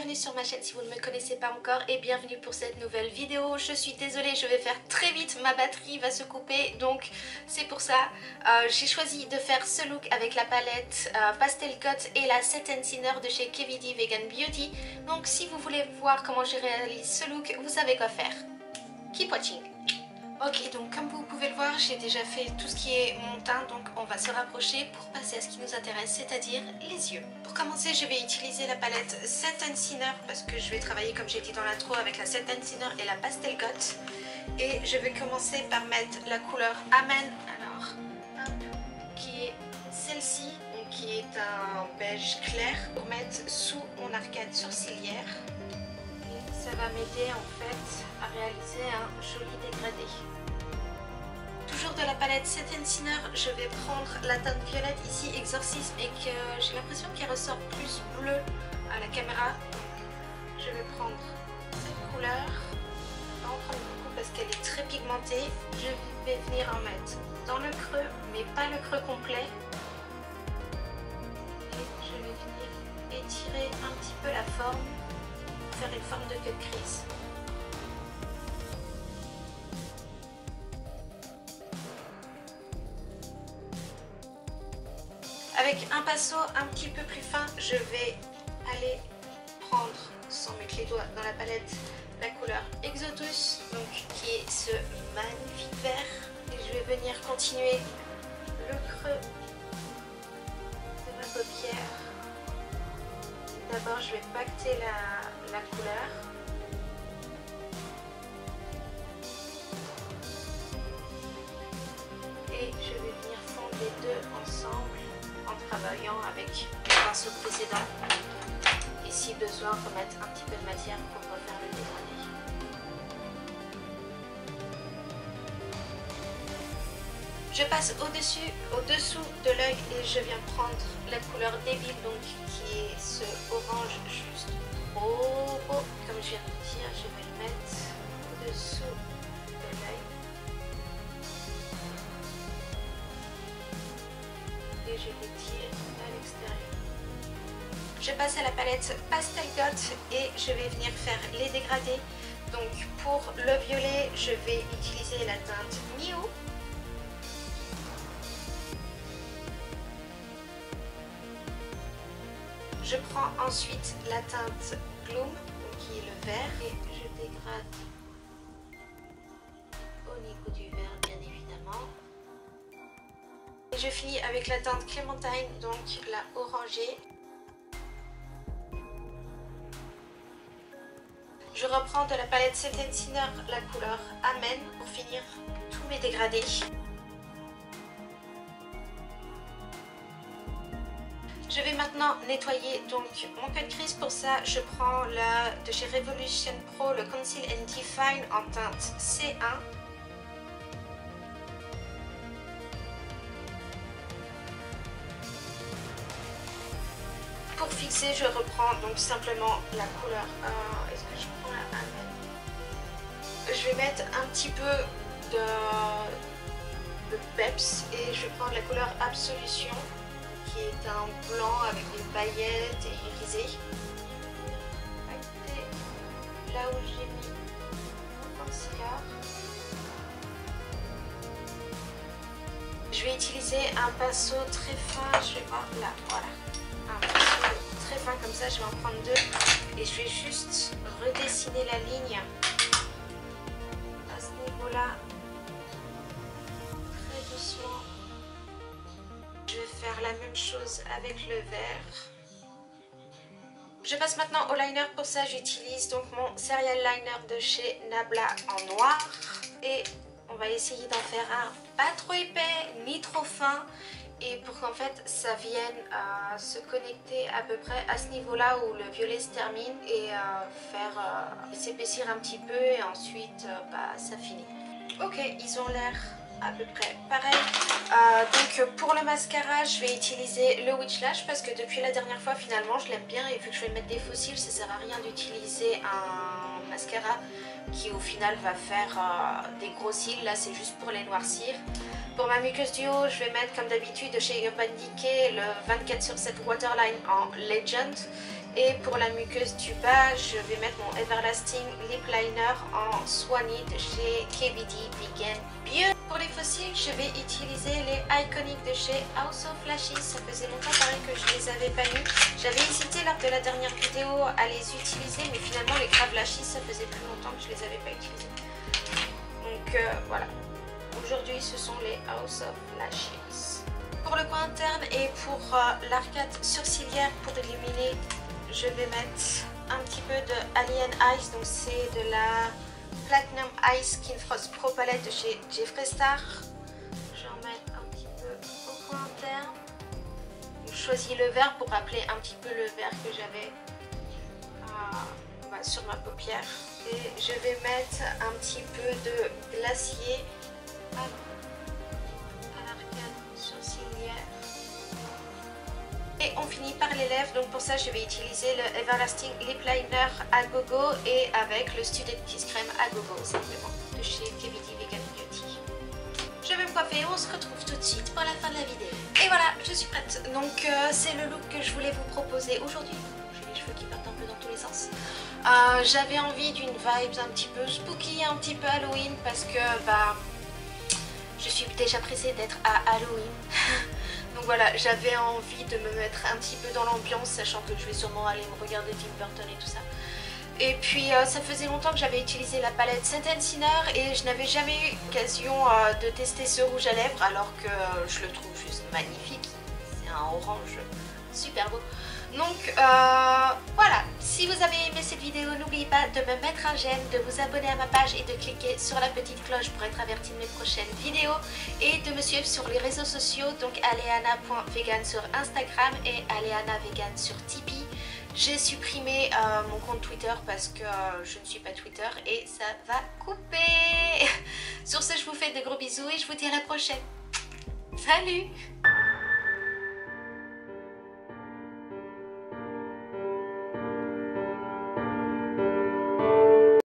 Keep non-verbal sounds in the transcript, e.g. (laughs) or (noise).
bienvenue sur ma chaîne si vous ne me connaissez pas encore et bienvenue pour cette nouvelle vidéo. Je suis désolée, je vais faire très vite, ma batterie va se couper donc c'est pour ça. Euh, J'ai choisi de faire ce look avec la palette euh, Pastel Cut et la Set and Thinner de chez KVD Vegan Beauty. Donc si vous voulez voir comment je réalise ce look, vous savez quoi faire. Keep watching Ok, donc comme vous pouvez le voir, j'ai déjà fait tout ce qui est mon teint, donc on va se rapprocher pour passer à ce qui nous intéresse, c'est-à-dire les yeux. Pour commencer, je vais utiliser la palette Set and Thinner parce que je vais travailler, comme j'ai dit dans l'intro, avec la Set and Thinner et la Pastel Cut. Et je vais commencer par mettre la couleur Amen, alors, qui est celle-ci, qui est un beige clair, pour mettre sous mon arcade sourcilière va m'aider en fait à réaliser un joli dégradé. Toujours de la palette Set Thinner, je vais prendre la teinte violette ici, Exorcisme, et que j'ai l'impression qu'elle ressort plus bleu à la caméra. Je vais prendre cette couleur, pas en prendre beaucoup parce qu'elle est très pigmentée. Je vais venir en mettre dans le creux, mais pas le creux complet. Et je vais venir étirer un petit peu la forme une forme de queue de crise. Avec un pinceau un petit peu plus fin, je vais aller prendre, sans mettre les doigts dans la palette, la couleur Exotus, donc qui est ce magnifique vert. Et je vais venir continuer le creux D'abord, je vais pacter la, la couleur. Et je vais venir fondre les deux ensemble en travaillant avec le pinceau précédent. Et si besoin, remettre un petit peu de matière pour refaire le dégradé. Je passe au-dessus, au-dessous de l'œil et je viens prendre la couleur débile, donc qui est ce orange juste trop beau. Comme je viens de dire, je vais le mettre au-dessous de l'œil. Et je l'étire à l'extérieur. Je passe à la palette Pastel Got et je vais venir faire les dégradés. Donc pour le violet, je vais utiliser la teinte Miu Je prends ensuite la teinte Gloom, qui est le vert, et je dégrade au niveau du vert, bien évidemment. Et je finis avec la teinte Clémentine, donc la orangée. Je reprends de la palette Set Thinner la couleur Amen pour finir tous mes dégradés. Je vais maintenant nettoyer donc mon cut crease. Pour ça, je prends la de chez Revolution Pro le Conceal and Define en teinte C1. Pour fixer, je reprends donc simplement la couleur. Euh, Est-ce que je prends la Je vais mettre un petit peu de, de peps et je vais prendre la couleur Absolution qui est un blanc avec des paillettes et irisé. Là où j'ai mis mon concealer. Je vais utiliser un pinceau très fin, je vais voir là, voilà. Un pinceau très fin comme ça, je vais en prendre deux. Et je vais juste redessiner la ligne à ce niveau-là la même chose avec le vert. Je passe maintenant au liner. Pour ça, j'utilise donc mon Serial Liner de chez Nabla en noir. Et on va essayer d'en faire un pas trop épais ni trop fin. Et pour qu'en fait ça vienne à se connecter à peu près à ce niveau-là où le violet se termine et faire euh, s'épaissir un petit peu et ensuite euh, bah, ça finit. Ok, ils ont l'air à peu près pareil. Euh, donc pour le mascara, je vais utiliser le Witch Lash parce que depuis la dernière fois finalement je l'aime bien et vu que je vais mettre des fossiles, ça sert à rien d'utiliser un mascara qui au final va faire euh, des gros cils. Là c'est juste pour les noircir. Pour ma muqueuse du haut, je vais mettre comme d'habitude chez Urban Decay le 24 sur 7 Waterline en Legend Et pour la muqueuse du bas, je vais mettre mon Everlasting Lip Liner en Swanid chez KBD Vegan Bio. Les fossiles, je vais utiliser les Iconic de chez House of Flashes. Ça faisait longtemps pareil que je les avais pas mis. J'avais hésité lors de la dernière vidéo à les utiliser, mais finalement les Crave Lashes, ça faisait plus longtemps que je les avais pas utilisés. Donc euh, voilà. Aujourd'hui, ce sont les House of Lashes. Pour le coin interne et pour euh, l'arcade sourcilière pour illuminer je vais mettre un petit peu de Alien Ice, donc c'est de la Platinum Ice Skin Frost Pro Palette de chez Jeffree Star. J'en mets un petit peu au coin interne. Je choisis le vert pour rappeler un petit peu le vert que j'avais euh, bah, sur ma paupière. Et je vais mettre un petit peu de glacier On finit par les lèvres, donc pour ça je vais utiliser le Everlasting Lip Liner à gogo et avec le Student Kiss Crème à gogo simplement de chez KVD Vegan Beauty. Je vais me coiffer, on se retrouve tout de suite pour la fin de la vidéo. Et voilà, je suis prête. Donc euh, c'est le look que je voulais vous proposer aujourd'hui. J'ai les cheveux qui partent un peu dans tous les sens. Euh, J'avais envie d'une vibe un petit peu spooky, un petit peu Halloween parce que bah je suis déjà pressée d'être à Halloween. (laughs) Donc voilà, j'avais envie de me mettre un petit peu dans l'ambiance, sachant que je vais sûrement aller me regarder Tim Burton et tout ça. Et puis euh, ça faisait longtemps que j'avais utilisé la palette Saint Sinner et je n'avais jamais eu l'occasion euh, de tester ce rouge à lèvres alors que euh, je le trouve juste magnifique. C'est un orange super beau. Donc voilà, si vous avez aimé cette vidéo, n'oubliez pas de me mettre un j'aime, de vous abonner à ma page et de cliquer sur la petite cloche pour être averti de mes prochaines vidéos et de me suivre sur les réseaux sociaux, donc aleana.vegan sur Instagram et aleanavegan sur Tipeee. J'ai supprimé euh, mon compte Twitter parce que euh, je ne suis pas Twitter et ça va couper. (laughs) Sur ce, je vous fais de gros bisous et je vous dis à la prochaine. Salut